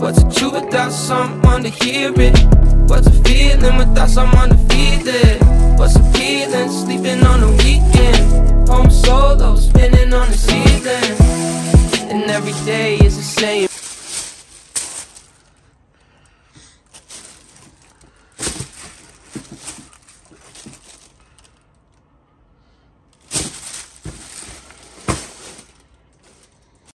What's a truth without someone to hear it? What's a feeling without someone to feel it? What's appealing, sleeping on a weekend? Home solo, spinning on the ceiling And every day is the same